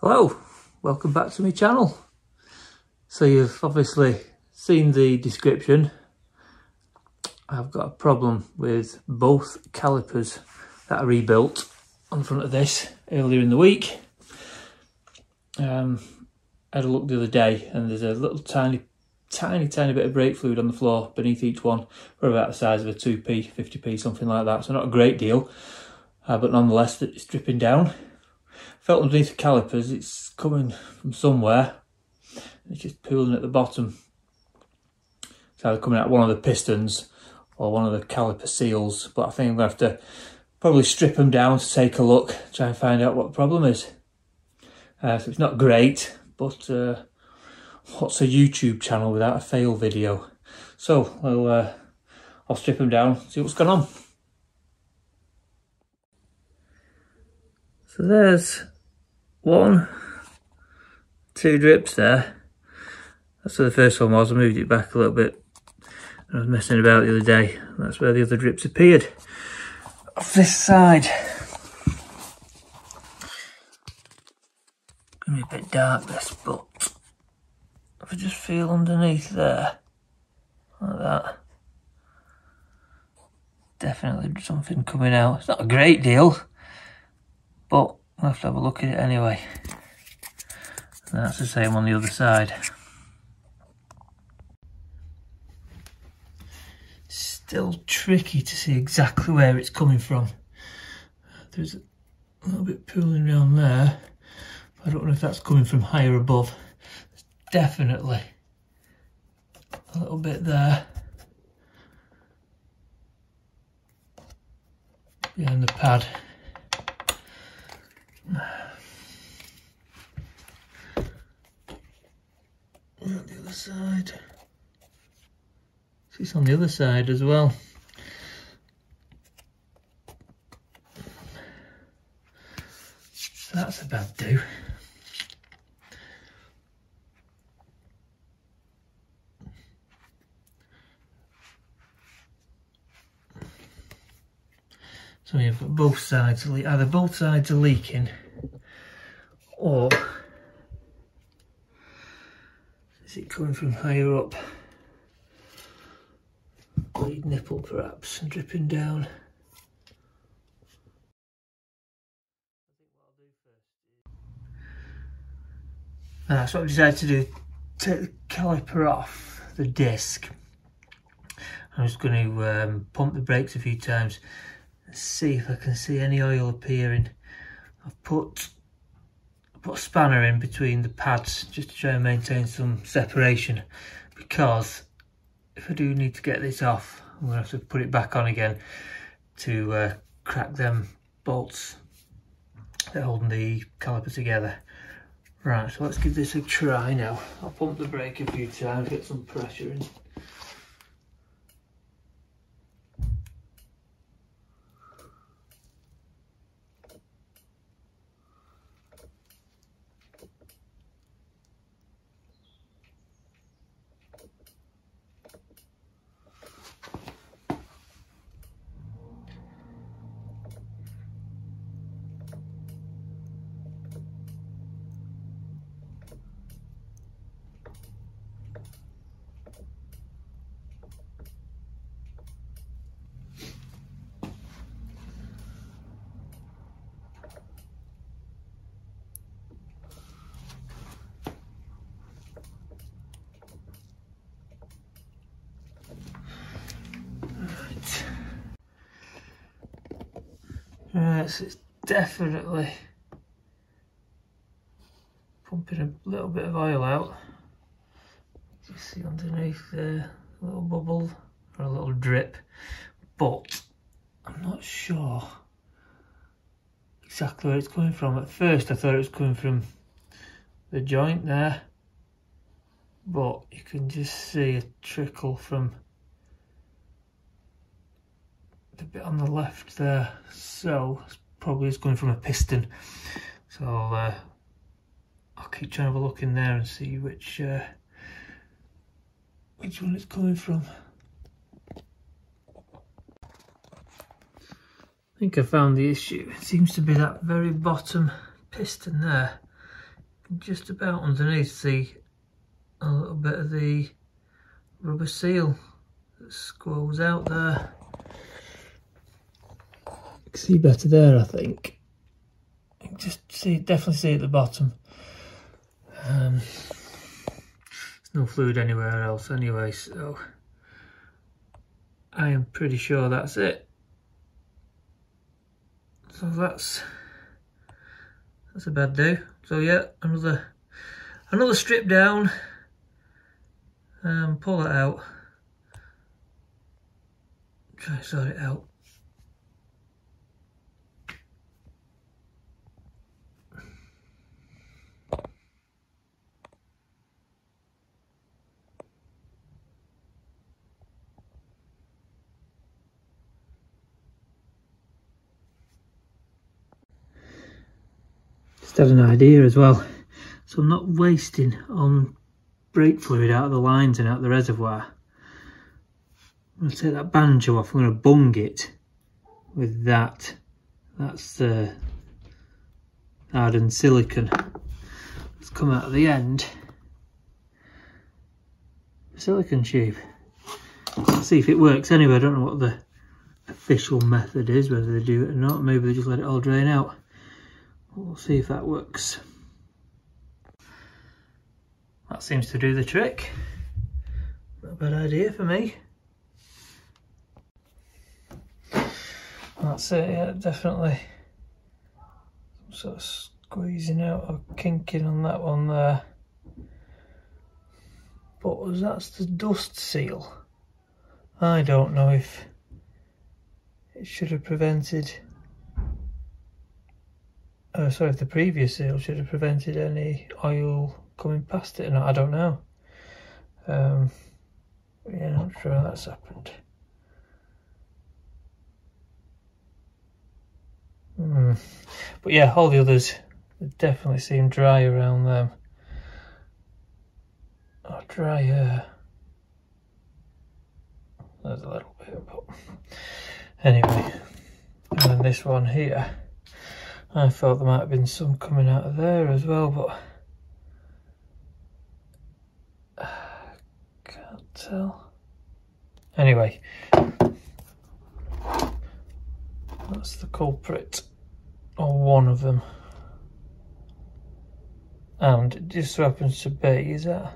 Hello, welcome back to my channel. So you've obviously seen the description. I've got a problem with both calipers that I rebuilt on front of this earlier in the week. Um, I had a look the other day and there's a little tiny, tiny, tiny bit of brake fluid on the floor beneath each one. We're about the size of a 2p, 50p, something like that. So not a great deal, uh, but nonetheless it's dripping down felt underneath the calipers, it's coming from somewhere. It's just pooling at the bottom. It's either coming out one of the pistons or one of the caliper seals, but I think I'm to have to probably strip them down to take a look, try and find out what the problem is. Uh, so it's not great, but uh, what's a YouTube channel without a fail video? So I'll, uh, I'll strip them down, see what's going on. So there's one, two drips there. That's where the first one was. I moved it back a little bit. I was messing about the other day. That's where the other drips appeared. Off this side. Gonna be a bit dark this, but if I just feel underneath there, like that, definitely something coming out. It's not a great deal, but I'll have to have a look at it anyway. That's the same on the other side. Still tricky to see exactly where it's coming from. There's a little bit pooling around there. I don't know if that's coming from higher above. There's definitely a little bit there. Behind the pad. On the other side. It's on the other side as well. That's a bad do. So you've got both sides, either both sides are leaking or is it coming from higher up? Bleed nipple perhaps and dripping down. So what I decided to do, take the caliper off the disc. I'm just going to um, pump the brakes a few times and see if I can see any oil appearing. I've put put a spanner in between the pads just to try and maintain some separation because if I do need to get this off I'm going to have to put it back on again to uh, crack them bolts that are holding the caliper together. Right, so let's give this a try now. I'll pump the brake a few times, get some pressure in. Right, so it's definitely pumping a little bit of oil out. You see underneath there, a little bubble or a little drip, but I'm not sure exactly where it's coming from. At first I thought it was coming from the joint there, but you can just see a trickle from the bit on the left there. So probably it's going from a piston. So uh, I'll keep trying to have a look in there and see which uh, which one it's coming from. I think I found the issue. It seems to be that very bottom piston there just about underneath see a little bit of the rubber seal that squirrels out there. You can see better there, I think. You can just see, definitely see at the bottom. Um, there's no fluid anywhere else anyway, so I am pretty sure that's it. So that's that's a bad do. So yeah, another another strip down. Um, pull it out. Try and sort it out. Had an idea as well. So I'm not wasting on brake fluid out of the lines and out the reservoir. I'm going to take that banjo off, I'm going to bung it with that. That's the hardened silicon. Let's come out of the end. Silicon tube. Let's see if it works anyway. I don't know what the official method is, whether they do it or not. Maybe they just let it all drain out. We'll see if that works. That seems to do the trick. Not a bad idea for me. That's it, yeah, definitely. Some sort of squeezing out or kinking on that one there. But that's the dust seal. I don't know if it should have prevented uh, sorry, if the previous seal should have prevented any oil coming past it or not, I don't know. Um, yeah, not sure how that's happened. Hmm. But yeah, all the others definitely seem dry around them. Oh, drier. There's a little bit, but anyway. And then this one here. I thought there might have been some coming out of there as well, but can't tell. Anyway, that's the culprit, or one of them. And it just so happens to be, is that,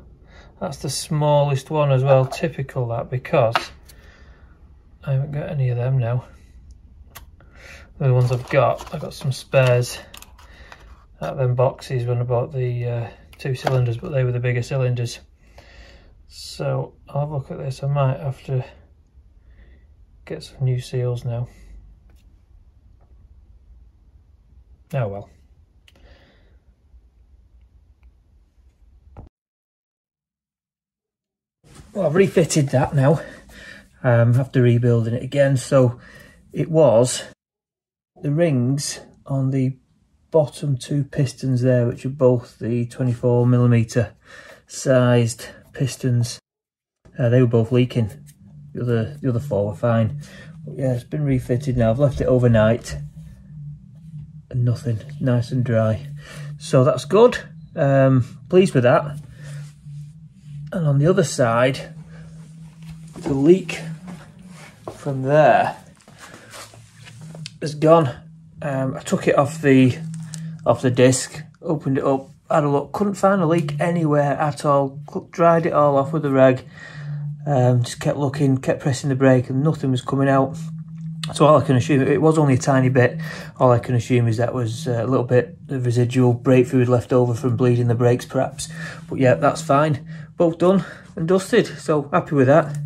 that's the smallest one as well, typical that, because I haven't got any of them now the ones I've got. I've got some spares out of them boxes when I bought the uh, two cylinders, but they were the bigger cylinders. So I'll look at this. I might have to get some new seals now. Oh well. Well, I've refitted that now um, after rebuilding it again. So it was the rings on the bottom two pistons there, which are both the 24 millimeter sized pistons, uh, they were both leaking. The other, the other four were fine. But yeah, it's been refitted now. I've left it overnight and nothing, nice and dry. So that's good. Um, pleased with that. And on the other side, the leak from there has gone. Um, I took it off the off the disc, opened it up, had a look, couldn't find a leak anywhere at all. Dried it all off with a rag. Um, just kept looking, kept pressing the brake, and nothing was coming out. So all I can assume, it was only a tiny bit, all I can assume is that was a little bit of residual brake fluid left over from bleeding the brakes perhaps. But yeah, that's fine. Both done and dusted, so happy with that.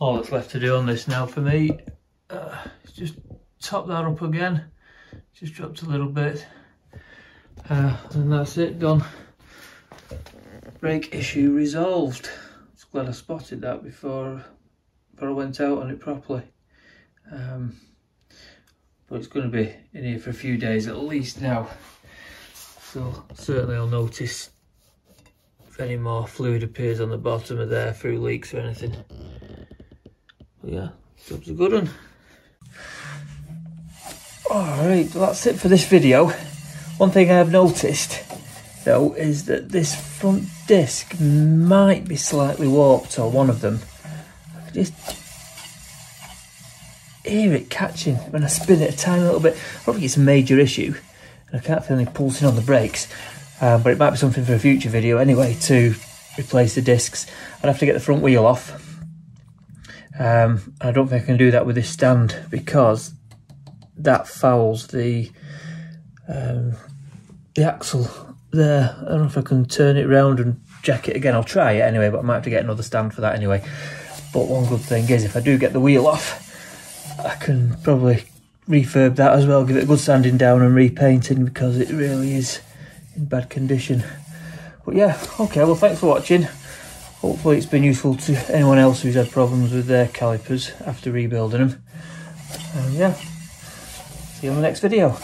All that's left to do on this now for me uh, just top that up again. Just dropped a little bit. Uh, and that's it done. Brake issue resolved. I'm glad I spotted that before before I went out on it properly. Um, but it's going to be in here for a few days at least now. So certainly I'll notice if any more fluid appears on the bottom of there through leaks or anything but yeah, job's a good one. Alright, well that's it for this video. One thing I have noticed though is that this front disc might be slightly warped or one of them. I just hear it catching when I spin it a tiny little bit. Think it's a major issue I can't feel any pulsing on the brakes uh, but it might be something for a future video anyway to replace the discs. I'd have to get the front wheel off um, I don't think I can do that with this stand because that fouls the um, the axle there. I don't know if I can turn it around and jack it again. I'll try it anyway, but I might have to get another stand for that anyway. But one good thing is if I do get the wheel off, I can probably refurb that as well, give it a good sanding down and repainting because it really is in bad condition. But yeah, okay, well thanks for watching. Hopefully it's been useful to anyone else who's had problems with their calipers after rebuilding them. And yeah, see you on the next video.